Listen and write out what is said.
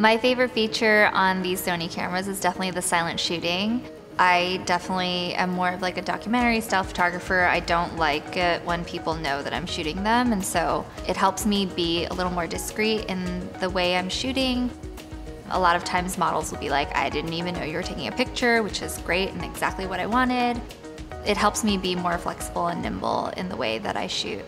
My favorite feature on these Sony cameras is definitely the silent shooting. I definitely am more of like a documentary style photographer. I don't like it when people know that I'm shooting them and so it helps me be a little more discreet in the way I'm shooting. A lot of times models will be like, I didn't even know you were taking a picture, which is great and exactly what I wanted. It helps me be more flexible and nimble in the way that I shoot.